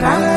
ra ra ra